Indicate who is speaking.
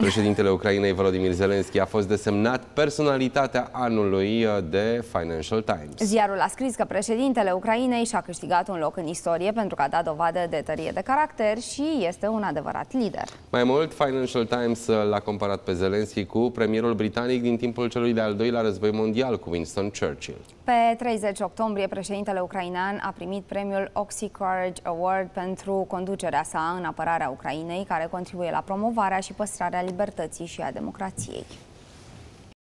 Speaker 1: Președintele Ucrainei Volodymyr Zelensky a fost desemnat personalitatea anului de Financial Times.
Speaker 2: Ziarul a scris că președintele Ucrainei și-a câștigat un loc în istorie pentru că a dat dovadă de tărie de caracter și este un adevărat lider.
Speaker 1: Mai mult, Financial Times l-a comparat pe Zelensky cu premierul britanic din timpul celui de-al doilea război mondial cu Winston Churchill.
Speaker 2: Pe 30 octombrie, președintele ucrainean a primit premiul Oxy Courage Award pentru conducerea sa în apărarea Ucrainei, care contribuie la promovarea și păstrarea libertății și a democrației.